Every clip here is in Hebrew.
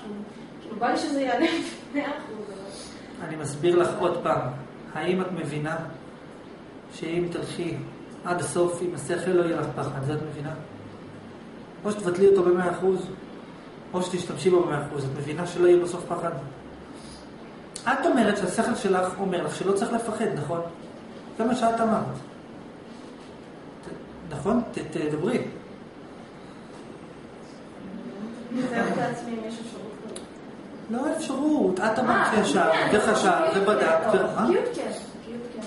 כאילו, כאילו בא לי שזה מאה אחוז. אני מסביר לך עוד פעם, האם את מבינה שאם תלכי עד הסוף עם השכל לא יהיה לך פחד, זה את מבינה? או שתבטלי אותו במאה אחוז, או שתשתמשי בו במאה אחוז, את מבינה שלא יהיה בסוף פחד? את אומרת שהשכל שלך אומר לך שלא צריך לפחד, נכון? זה מה שאת אמרת. נכון? תדברי. אני מתארת לעצמי אם יש אפשרות כזאת. לא אפשרות, את אמרת אה, שישבת כן, וחשבת חוקיות ובדקת. כן, ו- אה? כן, כן.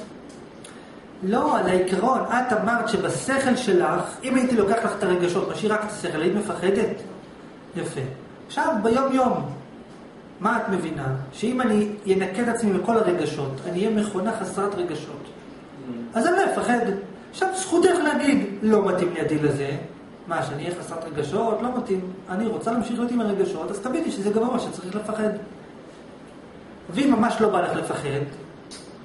לא, על העיקרון, את אמרת שבשכל שלך, אם הייתי לוקח לך את הרגשות, משאיר רק את השכל, היית מפחדת? יפה. עכשיו, ביום יום, מה את מבינה? שאם אני אנקה את עצמי מכל הרגשות, אני אהיה מכונה חסרת רגשות. אז אני לא אפחד. עכשיו, זכותך להגיד, לא מתאים לי הדיל הזה. מה, שאני אהיה חסרת רגשות? לא מתאים. אני רוצה להמשיך להיות עם הרגשות, אז תביני שזה גם ממש שצריך לפחד. ואם ממש לא בא לך לפחד,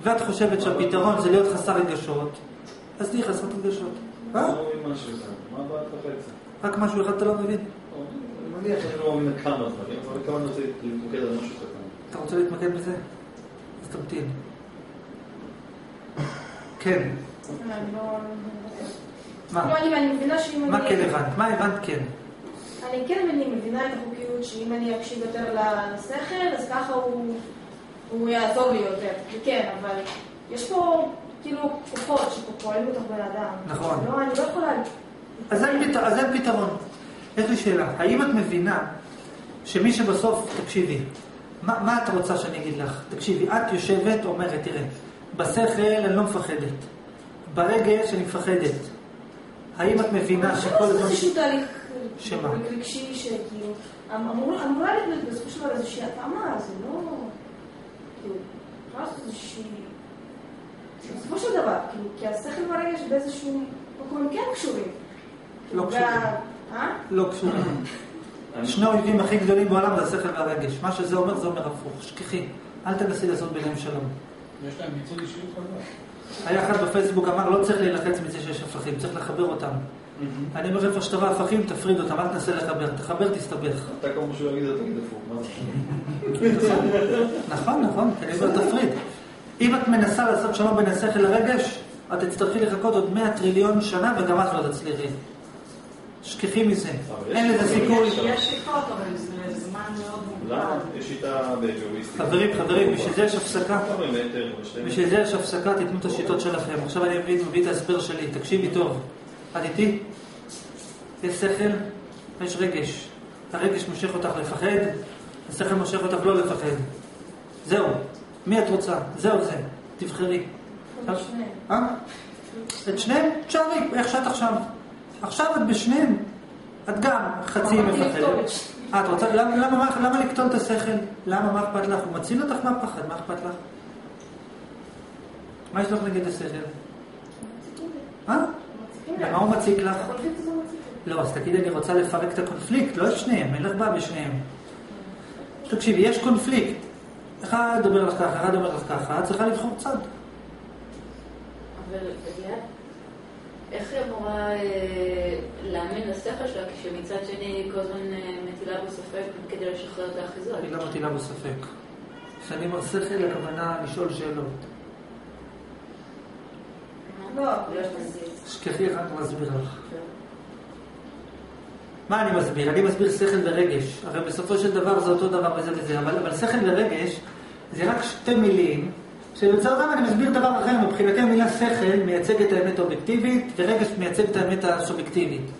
ואת חושבת שהפתרון זה להיות חסר רגשות, אז תהיי חסרת רגשות. אה? לא. מה לפחד קצת? רק משהו אחד אתה לא מבין. אני מניח שאני לא מבין כמה דברים, אבל כמה אני רוצה להתמקד על משהו קטן. אתה רוצה להתמקד בזה? אז תמתין. כן. לא... מה? לא, אני מבינה שאם אני... מה כן הבנת? מה הבנת כן? אני כן אני מבינה את החוקיות שאם אני אקשיב יותר לשכל, אז ככה הוא, הוא יעזור לי יותר. וכן, אבל יש פה כאילו כוחות שפועלים בתוך בן אדם. נכון. לא, אני לא יכולה... אז אין, פתר, אז אין פתרון. יש לי שאלה, האם את מבינה שמי שבסוף, תקשיבי, מה, מה את רוצה שאני אגיד לך? תקשיבי, את יושבת, אומרת, תראה, בשכל אני לא מפחדת, ברגש אני מפחדת. האם את מבינה שכל זה הזמן... איזשהו תהליך שמה? רגשי שכאילו, אמ- אמור- אמורה להיות בסופו של דבר איזושהי התאמה, זה לא... כאילו, איזושהי... בסופו של דבר, כאילו, כי השכל והרגש באיזשהו מקום הם כן קשורים. לא כאילו, קשורים. אה? לא קשורים. שני האויבים הכי גדולים בעולם זה השכל והרגש. מה שזה אומר, זה אומר הפוך. שכחי, אל תנסי לעשות ביניהם שלום. יש להם ביצוע אישיות חזק. היה אחד בפייסבוק אמר, לא צריך להילחץ מזה שיש הפכים, צריך לחבר אותם. אני אומר, איפה שאתה רואה הפכים, תפריד אותם, אל תנסה לחבר. תחבר, תסתבך. אתה כמו שהוא יגיד, אתה תגיד הפוך. נכון, נכון, אני אומר, תפריד. אם את מנסה לעשות שלום בין השכל לרגש, את תצטרכי לחכות עוד 100 טריליון שנה וגם את לא תצליחי. שכחי מזה. אין לזה סיכוי. יש שיטות, אבל זה חברים, חברים, בשביל זה יש הפסקה. בשביל זה יש הפסקה, תיתנו את השיטות שלכם. עכשיו אני מביא, מביא את ההסבר שלי, תקשיבי טוב. את איתי? יש שכל ויש רגש. הרגש מושך אותך לפחד, השכל מושך אותך לא לפחד. זהו. מי את רוצה? זהו זה. תבחרי. שניהם. אה? את שניהם? תשארי, איך שאת עכשיו. עכשיו את בשניהם. את גם חצי מפחדת. אה, את רוצה, למה, למה, למה, למה לקטול את השכל? למה, מה אכפת לך? הוא מציל אותך מהפחד, מה אכפת לך? מה יש לך נגד השכל? אה? למה הוא מציק לך? לא, אז תגידי, אני רוצה לפרק את הקונפליקט, לא את שניהם, אין לך בעיה בשניהם. תקשיבי, יש קונפליקט. אחד אומר לך ככה, אחד אומר לך ככה, את צריכה לבחור צד. אבל ליאת, איך היא אמורה אה, להאמין לשכל שלה כשמצד שני היא כל הזמן אה, מטילה בו ספק כדי לשחרר את האחיזות? אני לא מטילה בו ספק. כשאני אומר שכל, הכוונה לשאול שאלות. לא, לא. שכחי איך אני מסביר לך. מה אני מסביר? אני מסביר שכל ורגש. הרי בסופו של דבר זה אותו דבר וזה וזה, אבל, אבל שכל ורגש זה רק שתי מילים, שבצערם אני מסביר דבר אחר. מבחינתי המילה שכל מייצג את האמת האובייקטיבית, ורגש מייצג את האמת הסובייקטיבית.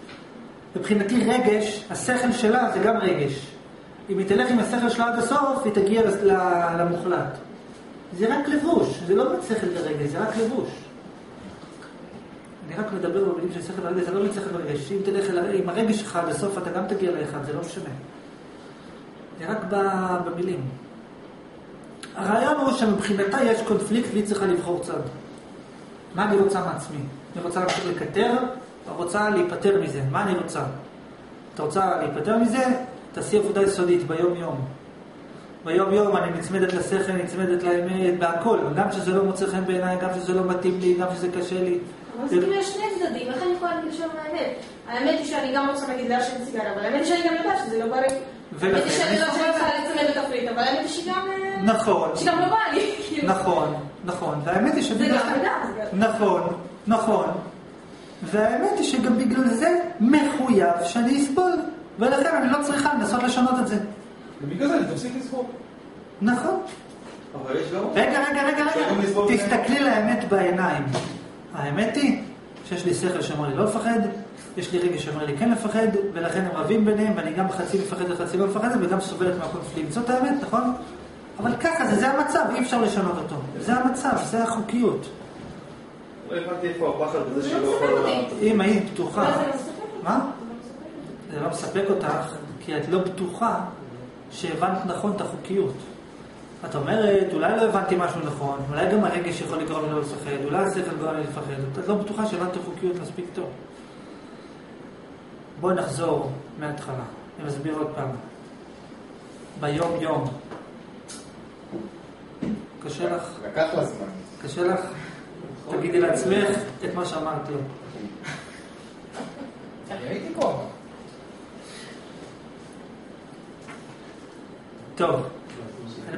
מבחינתי רגש, השכל שלה זה גם רגש. אם היא תלך עם השכל שלה עד הסוף, היא תגיע למוחלט. זה רק לבוש, זה לא באמת שכל ורגש, זה רק לבוש. אני רק מדבר במילים של שכל ורגש, זה לא מצליח לרגש. אם תלך עם הרגש שלך עד הסוף, אתה גם תגיע לאחד, זה לא משנה. זה רק במילים. הרעיון הוא שמבחינתה יש קונפליקט והיא צריכה לבחור צד. מה אני רוצה מעצמי? אני רוצה להמשיך לקטר, או רוצה להיפטר מזה? מה אני רוצה? אתה רוצה להיפטר מזה? תעשי עבודה יסודית ביום-יום. ביום-יום אני נצמדת לשכל, נצמדת לאמת, בהכל. גם שזה לא מוצא חן בעיניי, גם שזה לא מתאים לי, גם שזה קשה לי. אבל זה כאילו יש שני צדדים, איך אני יכולה להגיד שם האמת? היא שאני גם רוצה להגיד לעשן סיגריה, אבל האמת היא שאני גם יודעת שזה לא בריא. האמת היא שאני אני לא שאני אבל האמת היא שגם... נכון, שגם לא בא לי, כאילו. נכון, נכון, והאמת היא זה שבגלל... זה גם- נכון, נכון. והאמת היא שגם בגלל זה מחויב שאני אסבול, ולכן אני לא צריכה לנסות לשנות את זה. ובגלל זה אני תפסיק לסבול. נכון. אבל יש גם... רגע, רגע, רגע, רגע, תסתכלי לאמת בעיניים. האמת היא שיש לי שכל שאומר לי לא לפחד, יש לי רגש שאומר לי כן לפחד, ולכן הם רבים ביניהם, ואני גם חצי מפחד וחצי לא מפחד, וגם סובלת מהקונפליקט. זאת האמת, נכון? אבל ככה זה, זה המצב, אי אפשר לשנות אותו. זה המצב, זה החוקיות. לא הבנתי איפה הפחד בזה זה שלא לא יכול... אם היית פתוחה... לא. מה? זה לא מספק לא אותך, כי את לא בטוחה שהבנת נכון את החוקיות. את אומרת, אולי לא הבנתי משהו נכון, אולי גם הרגש יכול לגרום לי לא לפחד, אולי השכל גורם לי לפחד. את לא בטוחה שהבנת את החוקיות מספיק טוב. בואי נחזור מההתחלה. אני מסביר עוד פעם. ביום-יום. קשה לך? לקח לה זמן. קשה לך? תגידי לעצמך את מה שאמרתי לו. הייתי פה. טוב,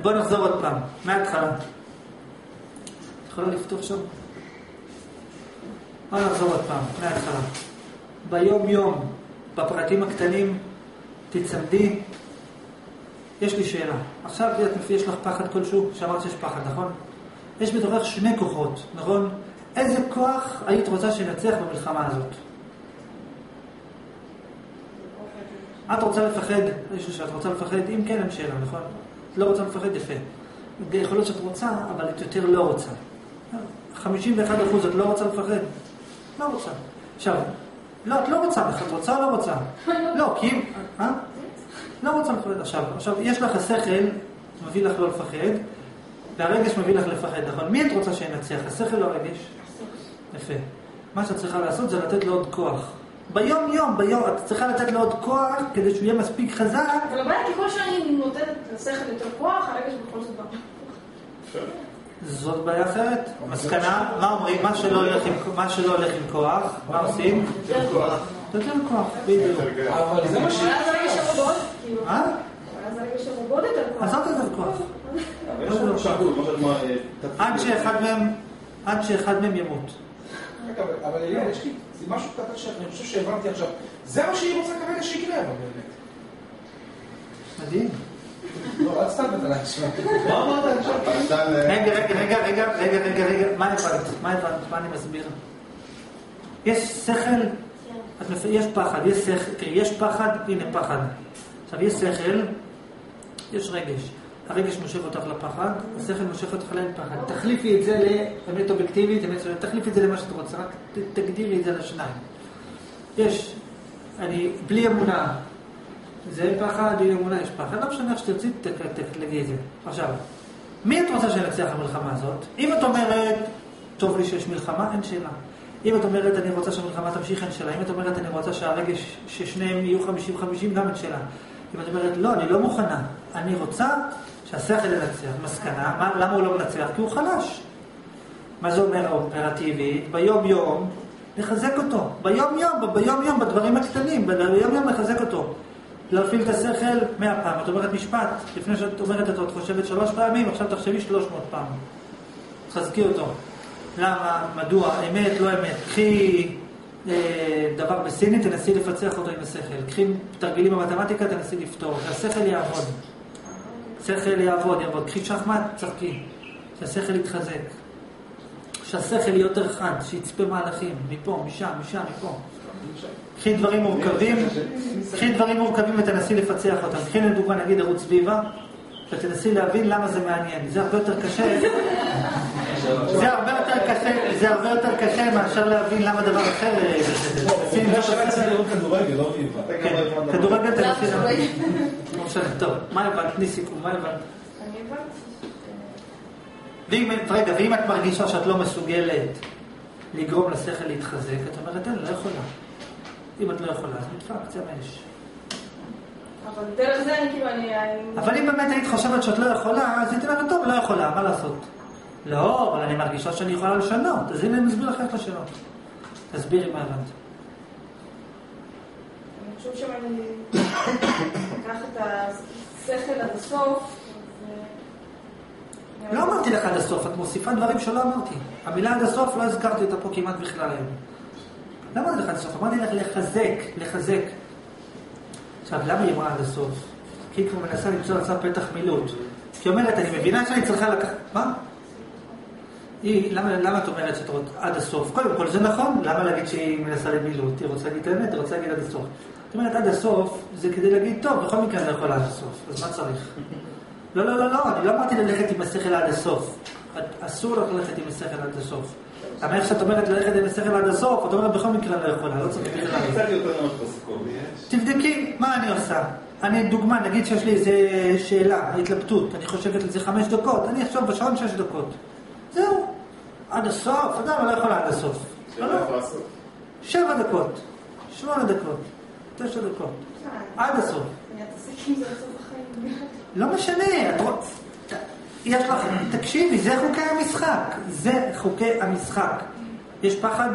בוא נחזור עוד פעם, מההתחלה. את יכולה לפתוח שם? בוא נחזור עוד פעם, מההתחלה. ביום-יום, בפרטים הקטנים, תצמדי. יש לי שאלה. עכשיו יש לך פחד כלשהו? שאמרת שיש פחד, נכון? יש בתוכך שני כוחות, נכון? איזה כוח היית רוצה שינצח במלחמה הזאת? את רוצה לפחד, יש לי שאת רוצה לפחד, אם כן אין שאלה, נכון? את לא רוצה לפחד, יפה. יכול להיות שאת רוצה, אבל את יותר לא רוצה. 51 אחוז את לא רוצה לפחד? לא רוצה. עכשיו, לא, את לא רוצה את רוצה או לא רוצה? לא, כי אם... אה? לא רוצה לפחד. עכשיו, עכשיו, יש לך השכל, מביא לך לא לפחד, והרגש מביא לך לפחד, נכון? מי את רוצה שינצח, השכל או הרגש? יפה. מה שאת צריכה לעשות זה לתת לו עוד כוח. ביום יום, ביום, את צריכה לתת לו עוד כוח כדי שהוא יהיה מספיק חזק. אבל הבעיה כי כל שאני נותנת לשכל יותר כוח, הרגע שבכל זאת בא. זאת בעיה אחרת. מסקנה, מה אומרים? מה שלא הולך עם, מה כוח, מה עושים? יותר כוח, בדיוק. אבל זה מה ש... אבל אז הרגע שרובות, כאילו, אה? אז הרגע שרובות יותר כוח. מה שאת מה... עד שאחד מהם, עד שאחד מהם ימות. אבל- אליעד, יש לי זה משהו קטן שאני חושב שהבנתי עכשיו. זה מה שהיא רוצה כרגע שיקרה, אבל באמת. מדהים. לא, אל סתם אתה להקשיב. מה אמרת עכשיו? רגע, רגע, רגע, רגע, רגע, רגע, רגע, מה הבנת? מה הבנת? מה אני מסביר? יש שכל, את מפ- יש פחד, יש שכל, יש פחד, הנה פחד. עכשיו, יש שכל, יש רגש. הרגש מושך אותך לפחד, השכל מושך אותך לאין פחד. תחליפי את זה לאמת אובייקטיבית, אמת סולידית, תחליפי את זה למה שאת רוצה, רק תגדירי את זה לשניים. יש, אני, בלי אמונה, זה פחד, בלי אמונה יש פחד, לא משנה איך שתרצי, ת- ת- תלגי את זה. עכשיו, מי את רוצה שנצליח במלחמה הזאת? אם את אומרת, טוב לי שיש מלחמה, אין שאלה. אם את אומרת, אני רוצה שהמלחמה תמשיך, אין שאלה. אם את אומרת, אני רוצה שהרגש, ששניהם יהיו 50-50, גם אין שאלה. אם את אומרת, לא, אני לא מוכנה. אני רוצה שהשכל ינצח. מסקנה, מה, למה הוא לא מנצח? כי הוא חלש. מה זה אומר האופרטיבית? ביום-יום, לחזק אותו. ביום-יום, ביום-יום, בדברים הקטנים, ביום-יום לחזק אותו. להפעיל את השכל מאה פעם. את אומרת משפט, לפני שאת אומרת אותו, את חושבת שלוש פעמים, עכשיו תחשבי שלוש מאות פעם. תחזקי אותו. למה? מדוע? אמת, לא אמת. קחי דבר בסיני, תנסי לפצח אותו עם השכל. קחי תרגילים במתמטיקה, תנסי לפתור. שהשכל יעבוד. שכל יעבוד, יעבוד. קחי שחמט, צחקי. שהשכל יתחזק. שהשכל יהיה יותר חד, שיצפה מהלכים, מפה, משם, משם, מפה. קחי דברים מורכבים, קחי דברים מורכבים ותנסי לפצח אותם. קחי לדוגמה נגיד ערוץ ויבה, ותנסי להבין למה זה מעניין. זה הרבה יותר קשה, זה הרבה זה הרבה יותר קשה מאשר להבין למה דבר אחר... אה, בסדר. כדורגל, לא. אתה כן, לא. כדורגל תנסי לא. לא משנה, טוב, מה הבנת? תני סיכום, מה הבנת? אני הבנתי. ואם, רגע, ואם את מרגישה שאת לא מסוגלת לגרום לשכל להתחזק, את אומרת, אין, לא יכולה. אם את לא יכולה, אז נדפק, צא מהאש. אבל דרך זה אני כאילו. אני- אבל אם באמת היית חושבת שאת לא יכולה, אז הייתי אומרת, טוב, לא יכולה, מה לעשות? לא, אבל אני מרגישה שאני יכולה לשנות, אז הנה אני מסביר לך איך לשנות. תסבירי מה הבנת. אני חושבת שאם אני אקח את השכל עד הסוף, לא אמרתי לך עד הסוף, את מוסיפה דברים שלא אמרתי. המילה עד הסוף, לא הזכרתי אותה פה כמעט בכלל היום. לא אמרתי לך עד הסוף, אמרתי לך לחזק, לחזק. עכשיו, למה היא אמרה עד הסוף? כי היא כבר מנסה למצוא לעצמה פתח מילוט. כי היא אומרת, אני מבינה שאני צריכה לקחת... מה? היא, למה, למה את אומרת שאת רוצה עד הסוף? קודם כל זה נכון, למה להגיד שהיא מנסה למילוט? היא רוצה להגיד את האמת, היא רוצה להגיד עד הסוף. זאת אומרת, עד הסוף זה כדי להגיד, טוב, בכל מקרה אני לא יכולה עד הסוף, אז מה צריך? לא, לא, לא, לא, אני לא אמרתי ללכת עם השכל עד הסוף. את- אסור לך ללכת עם השכל עד הסוף. אבל איך שאת אומרת ללכת עם השכל עד הסוף, את אומרת בכל מקרה לא יכולה, לא צריך. תבדקי, מה אני עושה? אני, דוגמה, נגיד שיש לי איזה שאלה, התלבטות, אני חושבת על זה חמש דקות, אני אחשוב בשעון שש דקות. עד הסוף, אדם לא יכולה עד הסוף. לא, לא? שבע דקות, שמונה דקות, תשע דקות, עד הסוף. לא משנה, את רוצ... יש לך, תקשיבי, זה חוקי המשחק, זה חוקי המשחק. יש פחד,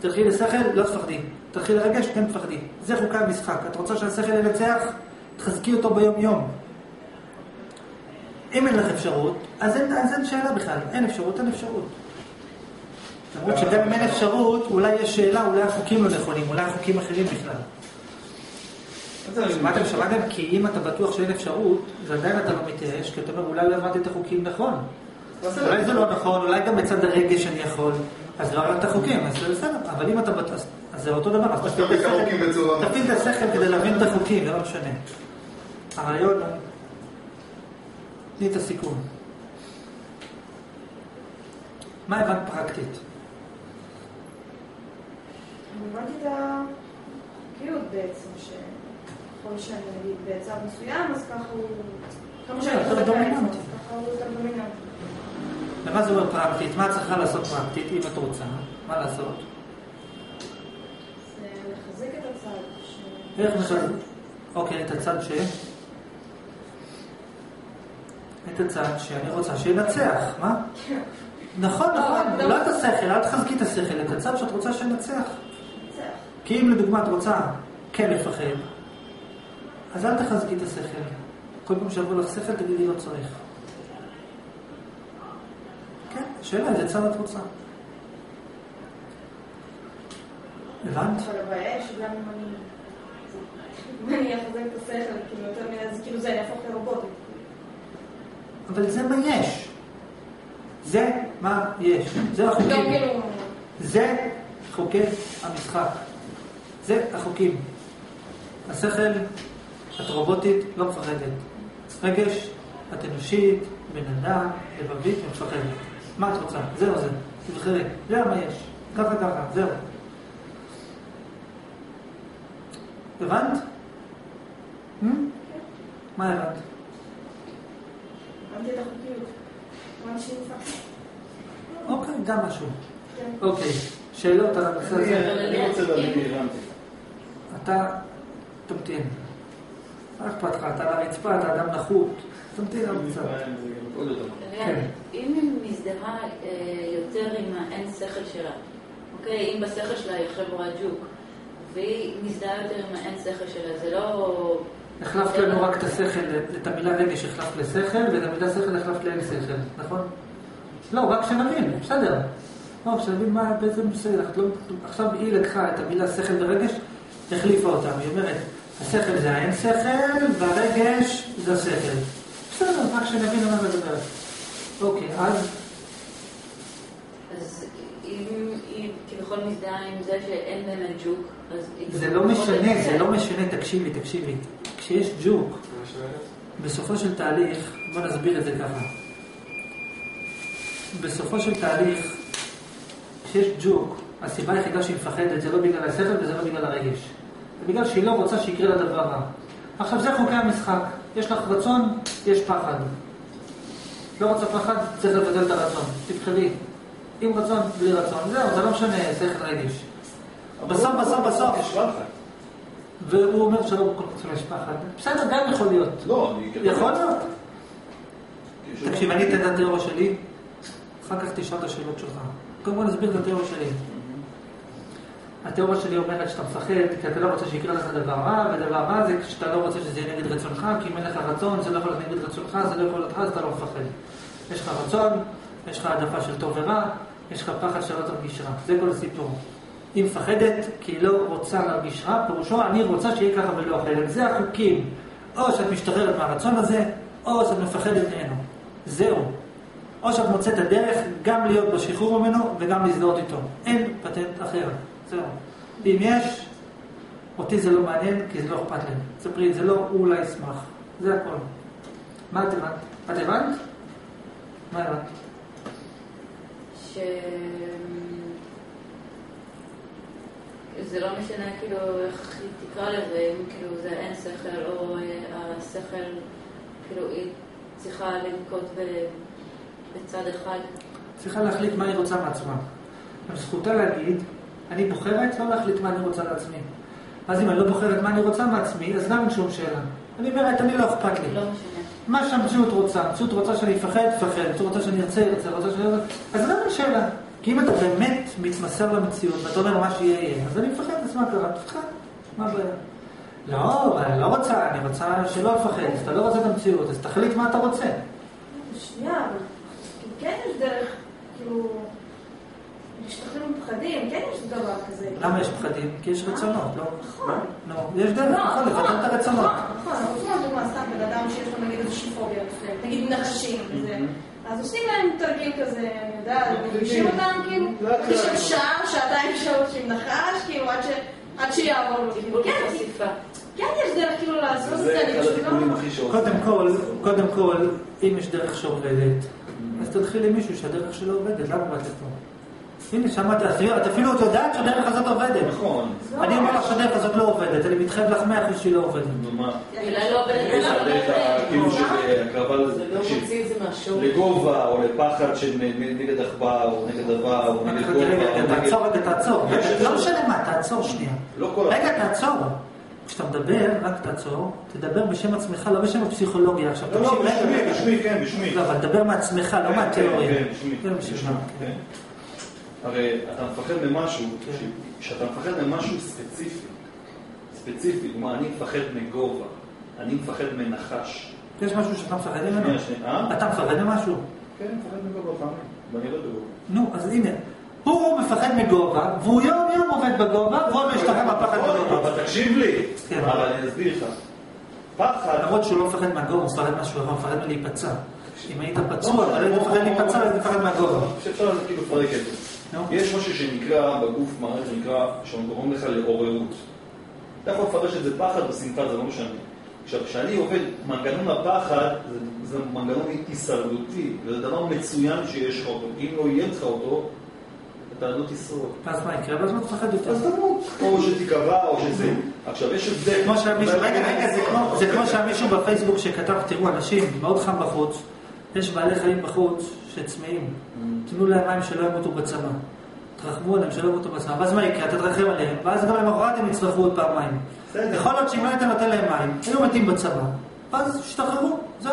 תלכי לשכל, לא תפחדי. תלכי לרגש, כן תפחדי. זה חוקי המשחק. את רוצה שהשכל ינצח, תחזקי אותו ביום-יום. אם אין לך אפשרות, אז אין, אז אין שאלה בכלל. אין אפשרות, אין אפשרות. למרות שגם אם אין אפשרות, אולי יש שאלה, אולי החוקים לא נכונים, אולי החוקים אחרים בכלל. שמעתם, שמעתם? כי אם אתה בטוח שאין אפשרות, אז עדיין אתה לא מתייאש, כי אתה אומר, אולי לא הבנתי את החוקים נכון. אולי זה לא נכון, אולי גם בצד הרגש אני יכול, אז לא הבנת את החוקים, אז זה בסדר. אבל אם אתה בטוח, אז- זה אותו דבר, אז תפעיל את השכל- כדי להבין את החוקים, זה לא משנה. הרעיון הוא, תני את הסיכום. מה הבנת פרקטית? הבנתי את החוקיות בעצם, שככל שאני נגיד בצו מסוים, אז ככה הוא... כמה שאני. אצלו, אז ככה הוא יותר דומיננטי. ומה זה אומר פרקטית? מה את צריכה לעשות פרקטית, אם את רוצה? מה לעשות? זה לחזק את הצד. ש- איך מחזק? אוקיי, את הצד ש... את הצד שאני רוצה שינצח, מה? נכון, נכון, לא את השכל, אל תחזקי את השכל, את הצד שאת רוצה שינצח. כי אם לדוגמה את רוצה כן לפחד, אז אל תחזקי את השכל. כל פעם שיבוא לך שכל תגידי לא צריך. כן, השאלה איזה צד את רוצה. הבנת? אבל הבעיה היא שגם אם אני... אחזק את השכל, כאילו יותר מדי, אז כאילו זה יהפוך לרובוטים. אבל זה מה יש. זה מה יש. זה לא, החוקים. כאילו... זה חוקי המשחק. זה החוקים. השכל, את רובוטית, לא מפחדת. רגש, את אנושית, בן אדם, לבבית ומפחדת. מה את רוצה? זהו זה. תבחרי. זה מה יש. ככה ככה, זהו. הבנת? Hmm? מה הבנת? אוקיי, גם משהו. כן. אוקיי, שאלות על הנושא הזה? אני רוצה להבין אם הבנתי. אתה תמתין. מה אכפת לך? אתה על הרצפה, אתה אדם נחות. תמתין עוד קצת. יותר. כן. אם היא מזדהה אה, יותר עם האין שכל שלה, אוקיי? אם בשכל שלה היא חברה ג'וק, והיא מזדהה יותר עם האין שכל שלה, זה לא... החלפת לנו רק את השכל, את המילה רגש החלפת לשכל, ואת המילה שכל החלפת לאין שכל, נכון? לא, רק שנבין, בסדר. לא, שנבין מה בעצם בסדר. לא- עכשיו היא לקחה את המילה שכל ורגש, החליפה אותם. היא אומרת, השכל זה האין שכל, והרגש זה השכל. בסדר, רק שנבין על מה מדברת. אוקיי, אז אז אם היא כביכול מזדהה עם זה שאין באמת ג'וק, אז... זה לא משנה, אין זה לא. משנה, תקשיבי, תקשיבי. כשיש ג'וק, בסופו של תהליך, בוא נסביר את זה ככה. בסופו של תהליך, כשיש ג'וק, הסיבה היחידה שהיא מפחדת זה לא בגלל השכל וזה לא בגלל הרגש. זה בגלל שהיא לא רוצה שיקרה לה דבר רע. עכשיו זה חוקי המשחק. יש לך רצון, יש פחד. לא רוצה פחד, צריך לבטל את הרצון. תבחרי. עם רצון, בלי רצון. זהו, זה לא משנה, שכל רגש. בסוף, בסוף, בסוף. לך. והוא אומר שלא בכל מקום יש פחד. בסדר, גם יכול להיות. לא, אני... יכול להיות. תקשיב, אני אתן את התיאוריה שלי, אחר כך תשאל את השאלות שלך. קודם כל נסביר את התיאוריה שלי. התיאוריה שלי אומרת שאתה מפחד כי אתה לא רוצה שיקרה לך דבר רע, ודבר רע זה כשאתה לא רוצה שזה יהיה נגד רצונך, כי אם אין לך רצון, זה לא יכול להיות נגד רצונך, זה לא יכול להיות רע, אז אתה לא מפחד. יש לך רצון, יש לך העדפה של טוב ורע, יש לך פחד שלא תרגיש רע. זה כל הסיפור. היא מפחדת כי היא לא רוצה להרגיש רע, פירושו אני רוצה שיהיה ככה ולא אחרת. זה החוקים. או שאת משתחררת מהרצון הזה, או שאת מפחדת ממנו. זהו. או שאת מוצאת הדרך גם להיות בשחרור ממנו וגם להזדהות איתו. אין פטנט אחר. זהו. ואם יש, אותי זה לא מעניין, כי זה לא אכפת לי. ספרי, זה לא הוא אולי ישמח. זה הכל. מה את הבנת? את הבנת? מה הבנת? ש... זה לא משנה כאילו איך היא תקרא לזה, אם כאילו זה אין שכל או אה, השכל, כאילו היא צריכה לנקוט בצד אחד. צריכה להחליט מה היא רוצה מעצמה. זכותה להגיד, אני בוחרת לא להחליט מה אני רוצה לעצמי. אז אם אני לא בוחרת מה אני רוצה מעצמי, אז גם אין שום שאלה. אני אומרת, אני לא אכפת לי. לא משנה. מה שהמציאות רוצה, המציאות רוצה שאני אפחד, תפחד, המציאות רוצה שאני ארצה, ארצה, רוצה שאני... אז גם אין שאלה. כי אם אתה באמת מתמסר למציאות ואתה אומר מה שיהיה יהיה, אז אני מפחד, אז מה קרה? תפחד, מה הבעיה? לא, אני לא רוצה, אני רוצה שלא לפחד, אז אתה לא רוצה את המציאות, אז תחליט מה אתה רוצה. שנייה, אבל כן יש דרך, כאילו, להשתחרר מפחדים, כן יש דבר כזה. למה יש פחדים? כי יש רצונות, לא? נכון. נו, יש דרך, נכון, לבטל את הרצונות. נכון, נכון, אנחנו רוצים לדוגמה סתם בן אדם שיש לו נגיד איזושהי פוביה מסוימת, נגיד נחשים וזה. אז עושים להם תרגיל כזה, אני יודעת, מפגישים אותם כאילו. יש שם שעה, שעתיים שעות עם נחש, כאילו עד שיעבור לו, כאילו, כן, חשיפה. כן יש דרך כאילו לעשות את זה אני פשוט לא... קודם כל, קודם כל, אם יש דרך שעובדת, אז תתחיל עם מישהו שהדרך שלו עובדת, למה באת לפה? הנה, שמעת, את אפילו את יודעת שהדרך הזאת עובדת. נכון. אני אומר לך שהדרך הזאת לא עובדת, אני מתחייב לך מאה אחוז שהיא לא עובדת. נו מה? אולי לא עובדת יש הדרך ה- כאילו של אה, הקרבה לזה, זה לא את זה מהשור. לגובה או לפחד של נגד עכבר או נגד דבר או נגד גובה. תעצור רגע, תעצור. לא. משנה מה, תעצור שנייה. לא רגע, תעצור. כשאתה מדבר, רק תעצור, תדבר בשם עצמך, לא בשם הפסיכולוגיה. עכשיו, לא, לא, בשמי. בשמי, כן, בשמי. לא, אבל תדבר מעצמך, לא כן, מהתיאוריה. כן, בשמי, הרי אתה מפחד ממשהו, כן. כשאתה מפחד ממשהו ספציפי, ספציפי, כלומר אני מפחד מגובה, אני מפחד מנחש. יש משהו שאתה מפחד ממנו? אה? אתה מפחד ממשהו? כן, מפחד מגובה פעמים, ואני לא בגובה. נו, אז הנה. הוא מפחד מגובה, והוא יום יום עובד בגובה, והוא לא השתחרר מהפחד נכון, מגובה. אבל תקשיב לי, כן. אבל אני אסביר לך. פחד, למרות שהוא לא מפחד מהגובה, הוא מפחד משהו, הוא מפחד מלהיפצע. אם היית פצוע, אבל היית מפחד להיפצע, היית מפחד מהגובה. שאפשר כאילו לפרק את זה. יש משהו שנקרא בגוף מערכת שנקרא, שגורם לך לעוררות. אתה יכול לפרש את זה פחד או שמחה, זה לא משנה. עכשיו, כשאני עובד, מנגנון הפחד זה, זה מנגנון הישרדותי, וזה דבר מצוין שיש לך אותו. אם לא יהיה לך אותו, אתה לא תשרוד. אז מה יקרה? ואז לא תפחד יותר. אז תמות. או שתיקבע, או שזה. עכשיו, יש הבדל. רגע, רגע, זה כמו- זה כמו שהמישהו בפייסבוק שכתב, תראו, אנשים, מאוד חם בחוץ, יש בעלי חיים בחוץ שצמאים, תנו להם מים שלא ימותו בצמא. תרחמו עליהם שלא ימותו בצמא, ואז מה יקרה? אתה תרחם עליהם, ואז גם למחרת הם יצטרכו עוד פעם מים. יכול להיות שאם לא היית נותן להם מים, היו מתים בצבא, ואז השתחררו, זהו.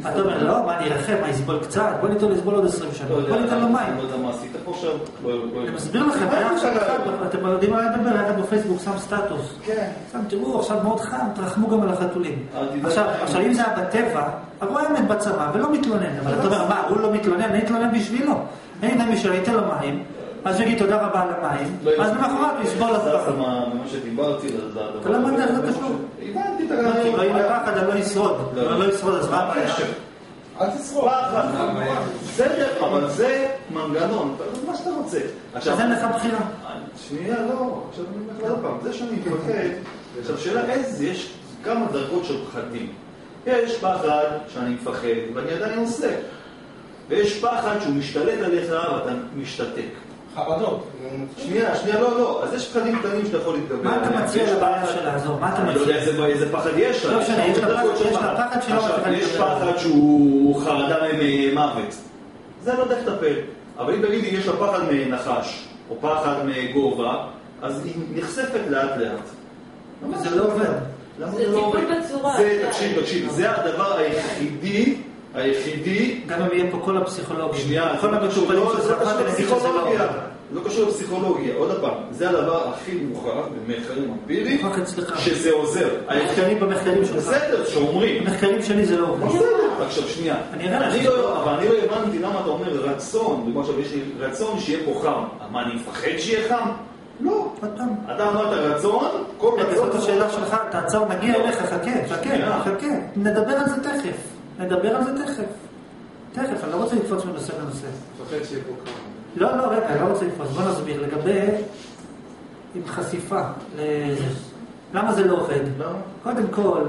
אתה אומר, לא, מה, אני ארחם, מה, יסבול קצת? בוא ניתן לסבול עוד 20 שנה, לא בוא ניתן לו מים. לא. לא- לא- אני מסביר לכם, אתם יודעים מה אני מדבר, היה בפייסבוק, שם סטטוס. כן. שם, תראו, עכשיו מאוד חם, תרחמו גם על החתולים. עכשיו, אם זה היה בטבע, אז הוא היה מת בצבא ולא מתלונן. אבל אתה אומר, מה, הוא לא מתלונן, אני אתלונן בשבילו. אני אתן מישהו, אני אתן לו מים, אז הוא יגיד תודה רבה על המים, לא, אז למחרת יסבול פעם. מה שדיברתי. אתה לא איך זה קשור. הבנתי את לא, כי אם הרעיון. בפחד אני לא ישרוד. אני לא ישרוד, אז מה הבעיה? הקשר? אל תשרוד. בסדר, אבל זה מנגנון, מה שאתה רוצה. אז אין לך בחירה. שנייה, לא, עכשיו אני אומר לך עוד פעם, זה שאני מפחד, עכשיו שאלה איזה, יש כמה דרגות של פחדים. יש פחד שאני מפחד ואני עדיין עושה, ויש פחד שהוא משתלט עליך ואתה משתתק. חרדות. שנייה, שנייה, לא, לא, אז יש פחדים קטנים שאתה יכול להתגבר מה אתה. מציע לבעיה שלה? עזוב, מה אתה אני לא מציע? יודע איזה- פחד יש לה. לא משנה, יש לה פחד- של לא עכשיו, מצליחה יש. פחד שהוא חרדה ממוות. זה לא איך לטפל. אבל אם תגידי, יש לה פחד מנחש, או פחד מגובה, אז היא נחשפת לאט לאט. זה לא עובד. זה לא טיפול? בצורה. זה, תקשיב, תקשיב, זה הדבר היחידי, היחידי, גם אם יהיה פה כל הפסיכולוגים, שנייה, כל המטופלים לא, של זה צרפת, קשור אני אגיד שזה לא. לא קשור לפסיכולוגיה, עוד פעם, זה הדבר הכי מוכח במחקרים אמפיריים. שזה עוזר. המחקרים במחקרים שלך. בסדר, שאומרים. במחקרים שלי זה לא עובד. בסדר, עכשיו שנייה. אני לא, אבל אני לא הבנתי למה אתה אומר רצון, כמו עכשיו יש לי רצון שיהיה פה חם. מה, אני מפחד שיהיה חם? פעם. אתה אמרת רצון, כל רגע, רצון... זאת השאלה שלך, תעצור, נגיע אליך, חכה, חכה. חכה. נדבר על זה תכף. נדבר על זה תכף. תכף, אני לא רוצה לקפוץ מנושא לנושא. מפחד שיהיה פה כמה. לא, לא, רגע, אני לא רוצה לקפוץ. בוא נסביר. לגבי עם חשיפה. למה זה לא עובד? קודם כל,